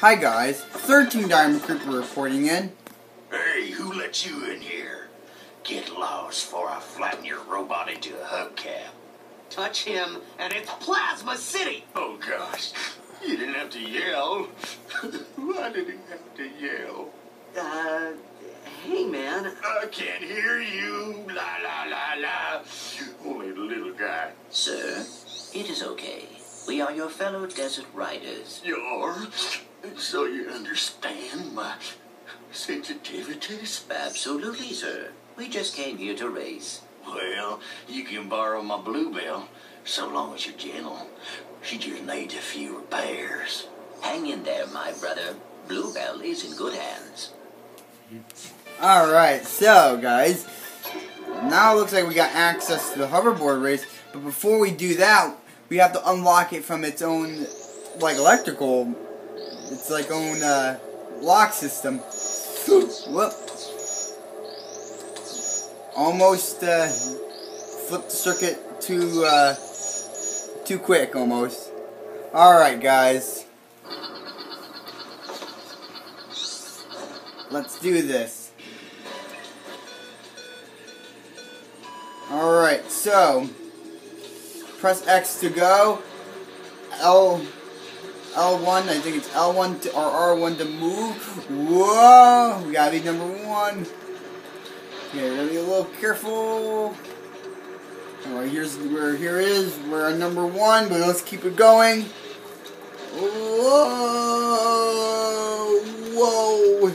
Hi guys, 13 Diamond Creeper reporting in. Hey, who let you in here? Get lost before I flatten your robot into a hubcap. Touch him, and it's Plasma City! Oh gosh, you didn't have to yell. Why did he have to yell? Uh, hey man. I can't hear you. La la la la. Only the little guy. Sir, it is okay. We are your fellow desert riders. You're. So you understand my sensitivities? Absolutely, sir. We just came here to race. Well, you can borrow my bluebell, so long as you're gentle. She just needs a few repairs. Hang in there, my brother. Bluebell is in good hands. Alright, so guys, now it looks like we got access to the hoverboard race, but before we do that, we have to unlock it from its own, like, electrical, its, like, own, uh, lock system. Whoop. Almost, uh, flipped the circuit too, uh, too quick, almost. Alright, guys. Let's do this. Alright, so press X to go. L L1, I think it's L1 to, or R1 to move. Whoa! We gotta be number one. Okay, gotta be a little careful. Alright, here's where here is. We're number one, but let's keep it going. Whoa! Whoa!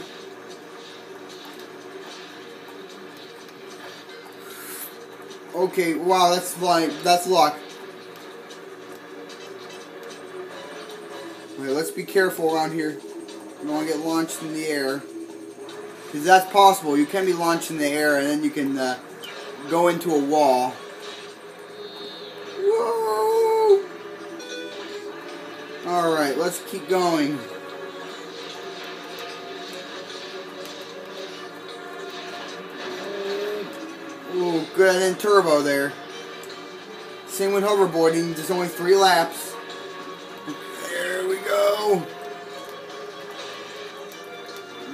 Okay, wow, that's like that's luck. Okay, let's be careful around here. You don't want to get launched in the air. Because that's possible. You can be launched in the air and then you can uh, go into a wall. Whoa! Alright, let's keep going. Ooh, good and then turbo there. Same with hoverboarding, there's only three laps.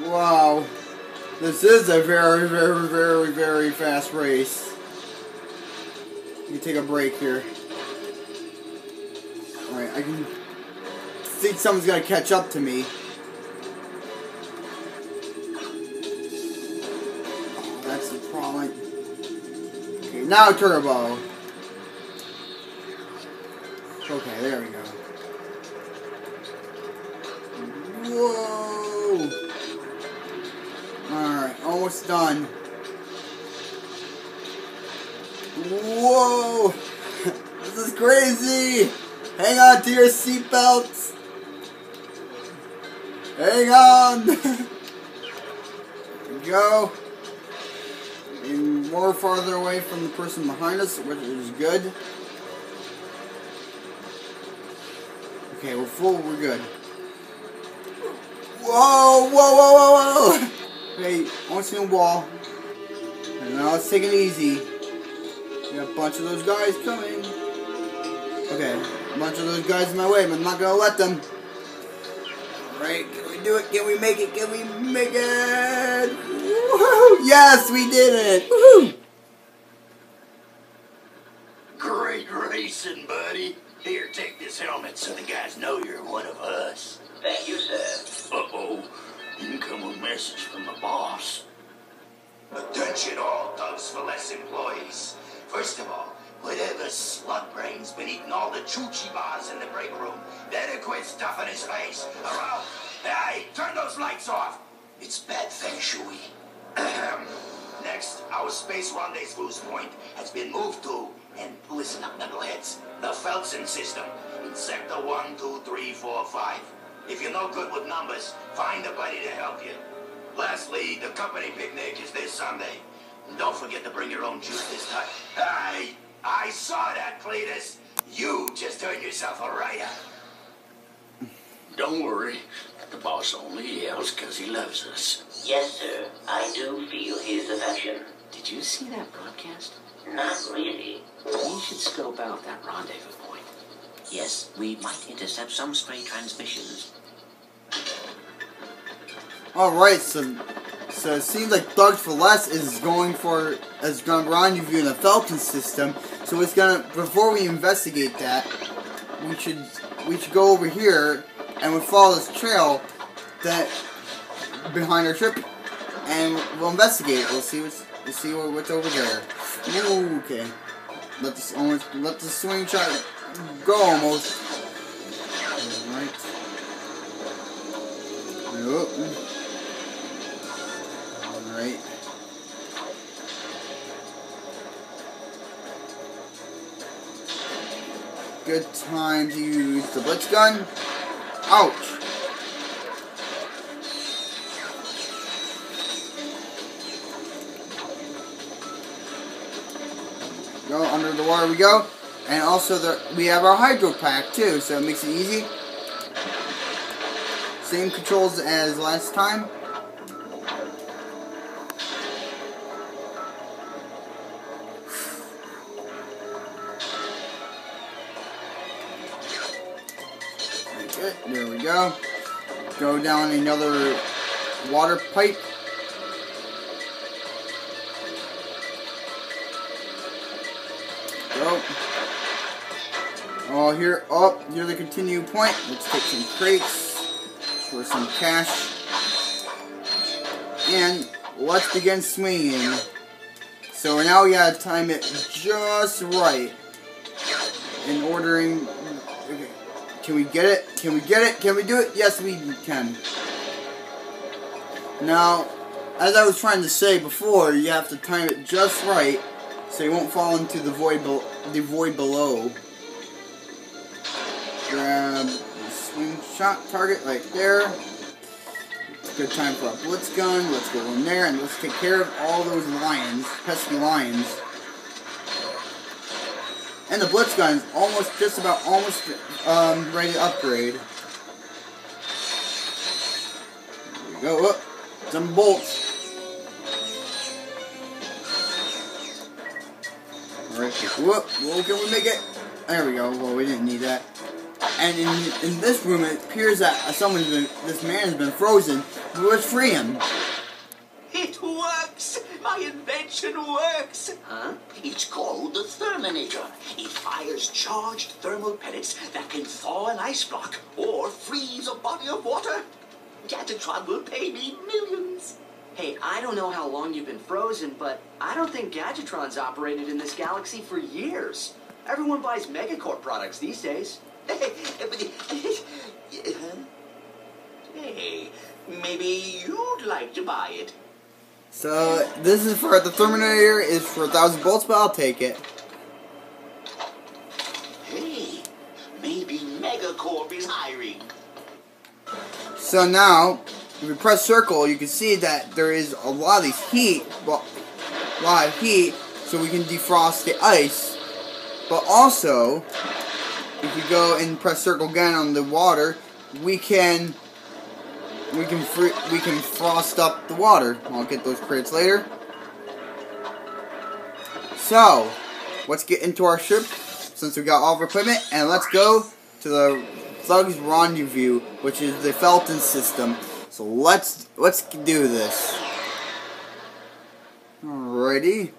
Wow. This is a very, very, very, very fast race. Let me take a break here. Alright, I can think someone's gonna catch up to me. Oh, that's the problem. Okay, now turbo. Okay, there we go. Whoa! Alright, almost done. Whoa! this is crazy! Hang on to your seatbelts! Hang on! there we go. And more farther away from the person behind us, which is good. Okay, we're full, we're good. Whoa, whoa, whoa, whoa, whoa! Hey, almost in a wall. And now let's take it easy. We got a bunch of those guys coming. Okay, a bunch of those guys in my way, but I'm not gonna let them. Alright, can we do it? Can we make it? Can we make it? Woohoo! Yes, we did it! Woohoo! Great racing, buddy. Here, take this helmet so the guys know you're one of us. Thank you, sir. Uh-oh. Incoming message from the boss. Attention all Thugs for Less employees. First of all, whatever slut brain's been eating all the choochie bars in the break room, better quit stuffing his face. Or else, hey, turn those lights off. It's bad feng shui. Next, our space rendezvous point has been moved to, and listen up, knuckleheads, the Feltzin system in sector 1, 2, 3, 4, 5. If you're no good with numbers, find a buddy to help you. Lastly, the company picnic is this Sunday. And don't forget to bring your own juice this time. Hey, I saw that, Cletus. You just turned yourself a writer. Don't worry. The boss only yells because he loves us. Yes, sir. I do feel his affection. Did you see that broadcast? Not really. We should scope out that rendezvous point. Yes, we might intercept some stray transmissions. Alright, so so it seems like Thugs for Less is going for is gonna rendezvous in the Feltzin system. So it's gonna before we investigate that, we should we should go over here and we'll follow this trail that behind our ship and we'll investigate. it. We'll see what's we'll see what, what's over there. Ooh, okay. Let this let the swing shot go almost. Alright. Nope. Alright. Good time to use the blitz gun. Ouch. Go under the water we go. And also the we have our hydro pack too, so it makes it easy. Same controls as last time. There we go. Go down another water pipe. Oh, here, oh, near the continue point. Let's take some crates for some cash. And let's begin swinging. So now we gotta time it just right. In ordering. Okay. Can we get it? Can we get it? Can we do it? Yes, we can. Now, as I was trying to say before, you have to time it just right so you won't fall into the void, the void below. Grab the swing shot target right there. It's a good time for a blitz gun. Let's go in there and let's take care of all those lions, pesky lions. And the blitz gun is almost, just about almost um, ready to upgrade. There we go. Oh, some bolts. Alright, whoop, whoa, can we make it? There we go, well, we didn't need that. And in, in this room, it appears that someone's been, this man has been frozen. Let's free him. It works! My invention works! Huh? It's called the Therminator. It fires charged thermal pellets that can thaw an ice block or freeze a body of water. Gadgetron will pay me millions. Hey, I don't know how long you've been frozen, but I don't think Gadgetron's operated in this galaxy for years. Everyone buys Megacorp products these days. hey, maybe you'd like to buy it. So, this is for, the Terminator is for a thousand bolts, but I'll take it. Hey, maybe Megacorp is hiring. So now, if you press circle, you can see that there is a lot of these heat, well, a lot of heat, so we can defrost the ice. But also, if we go and press circle again on the water, we can we can we can frost up the water. I'll get those crates later. So, let's get into our ship since we got all of our equipment, and let's go to the Thugs Rendezvous, which is the Feltzin system. So let's let's do this. Alrighty.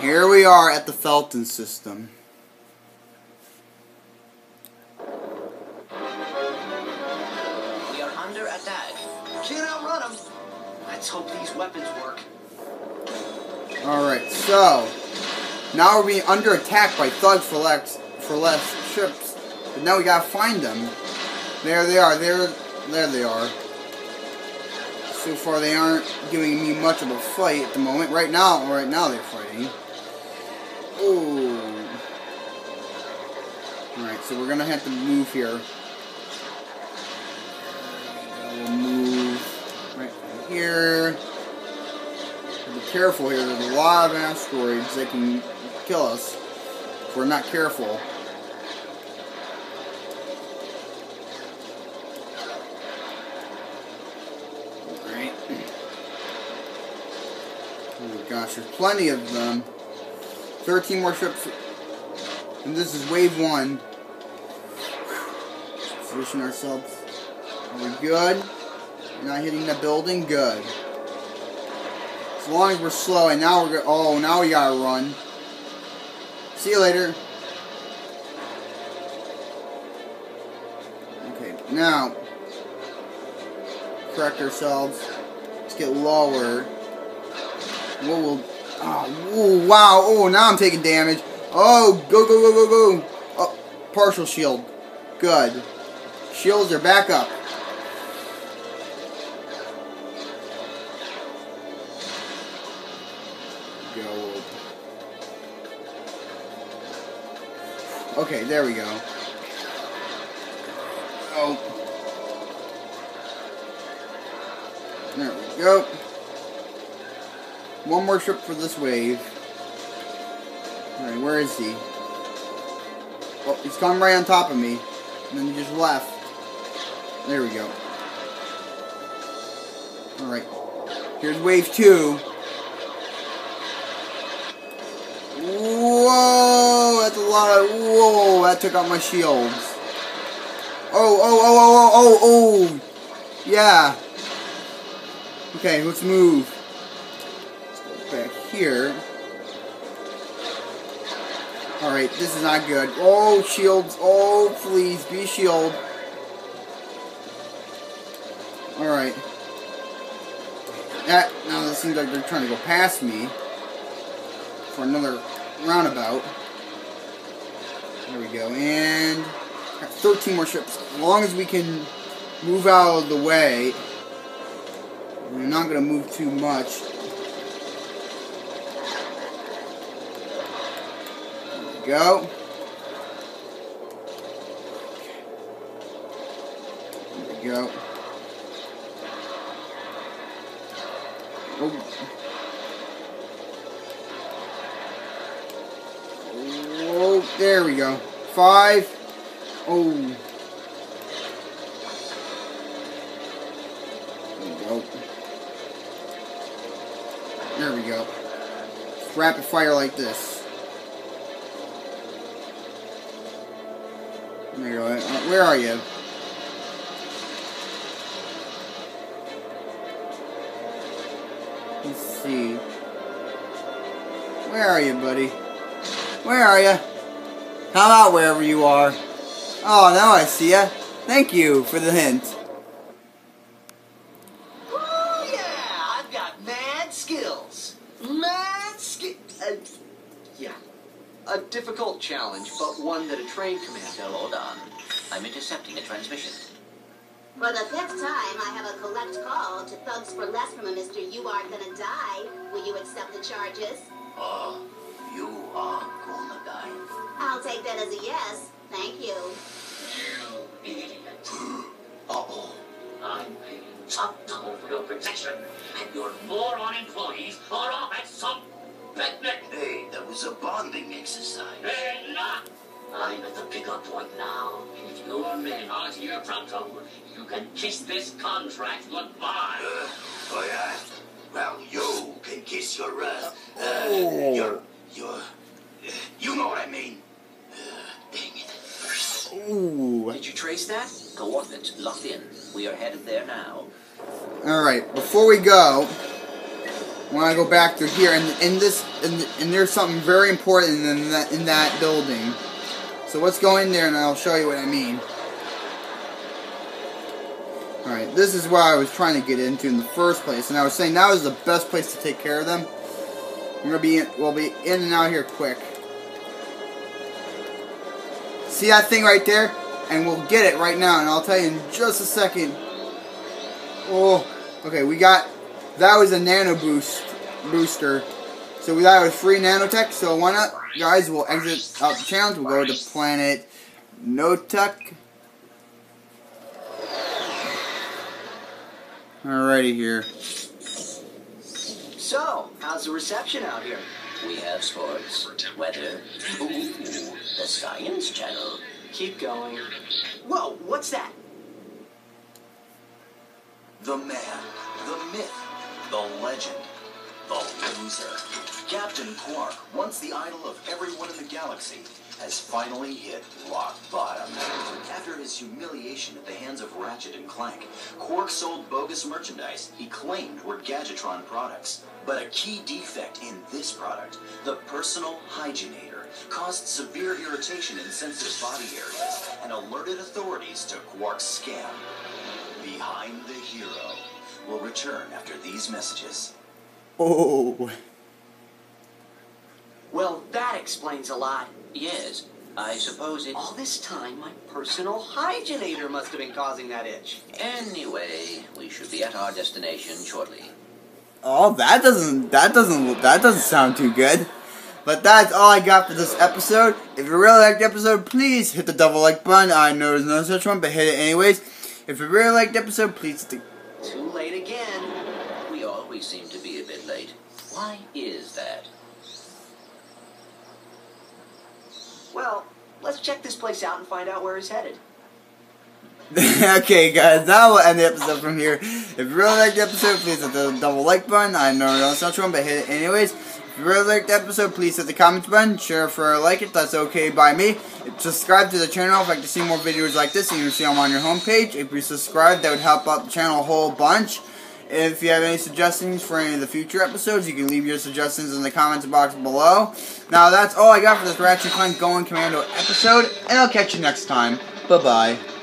Here we are at the Feltzin system. We are under attack. Can't outrun them. Let's hope these weapons work. Alright, so now we're being under attack by thugs for less for less ships. But now we gotta find them. There they are, there there they are. So far they aren't giving me much of a fight at the moment. Right now right now they're fighting. Oh Alright, so we're gonna have to move here. We'll move right here. Be careful here. There's a lot of asteroids that can kill us if we're not careful. Alright. Oh gosh, there's plenty of them. 13 more ships. And this is wave one. Position ourselves. Are we good? We're not hitting the building? Good. As long as we're slow, and now we're go- oh, now we gotta run. See you later. Okay, now correct ourselves. Let's get lower. What will? Oh, wow! Oh, now I'm taking damage. Oh, go go go go go! Oh, partial shield. Good. Shields are back up. Okay, there we go. Oh. There we go. One more trip for this wave. Alright, where is he? Oh, he's coming right on top of me. And then he just left. There we go. Alright. Here's wave two. Whoa! That's a lot of. Whoa! That took out my shields. Oh, oh, oh, oh, oh, oh, oh! Yeah. Okay, let's move. Back here. Alright, this is not good. Oh, shields. Oh, please, be shield. Alright. That, now it seems like they're trying to go past me. For another roundabout. There we go. And 13 more ships. As long as we can move out of the way. We're not going to move too much. There we go. There we go. Oh. Oh, there we go. Five. Oh. There we go. There we go. Rapid fire like this. There you go. Uh, where are you? Let's see. Where are you, buddy? Where are you? How about wherever you are? Oh, now I see ya. Thank you for the hint. Oh yeah, I've got mad skills. Mad skill. Uh, yeah, a difficult challenge, but one that a trained commando. Hold on. I'm intercepting a transmission. For the fifth time, I have a collect call to Thugs for Less from a Mr. You Are Gonna Die. Will you accept the charges? Oh, you are gonna die. I'll take that as a yes. Thank you. You idiot. Uh-oh. I'm paying top dollar for your protection, and your moron employees are off at some picnic. Hey, that was a bonding exercise. They're. I'm at the pickup point now. If your men aren't here pronto, you can kiss this contract goodbye. Uh, oh yeah? Well, you can kiss your, uh, uh, Oh. your, your, uh, you know what I mean. Uh, dang it. Ooh. Did you trace that? Go on Coordinates locked in. We are headed there now. Alright, before we go, when I go back through here, and in this, and, and there's something very important in that in that building. So let's go in there, and I'll show you what I mean. Alright, this is what I was trying to get into in the first place, and I was saying that was the best place to take care of them. We're gonna be in, we'll be in and out here quick. See that thing right there? And we'll get it right now, and I'll tell you in just a second. Oh, okay, we got, that was a nano boost, booster. So we got a free nanotech, so why not, guys, we'll exit out the challenge, we'll go to planet no Notak. Alrighty here. So, how's the reception out here? We have sports, weather, ooh, the Science Channel. Keep going. Whoa, what's that? The man, the myth, the legend, the loser. Captain Qwark, once the idol of everyone in the galaxy, has finally hit rock bottom. After his humiliation at the hands of Ratchet and Clank, Qwark sold bogus merchandise he claimed were Gadgetron products. But a key defect in this product, the personal hygienator, caused severe irritation in sensitive body areas and alerted authorities to Qwark's scam. Behind the Hero will return after these messages. Oh. Well, that explains a lot. Yes, I suppose it. All this time, my personal hygienator must have been causing that itch. Anyway, we should be at our destination shortly. Oh, that doesn't that doesn't that doesn't sound too good. But that's all I got for this episode. If you really liked the episode, please hit the double like button. I know there's no such one, but hit it anyways. If you really liked the episode, please hit the Too late again. We always seem to be a bit late. Why is that? Well, let's check this place out and find out where he's headed. okay, guys, now we'll end the episode from here. If you really liked the episode, please hit the double like button. I know there's no such one, but hit it anyways. If you really liked the episode, please hit the comments button. Share for a like it, that's okay by me. Subscribe to the channel if you'd like to see more videos like this. You can see them on your homepage. If you subscribe, that would help out the channel a whole bunch. If you have any suggestions for any of the future episodes, you can leave your suggestions in the comments box below. Now, that's all I got for this Ratchet Clank Going Commando episode, and I'll catch you next time. Bye-bye.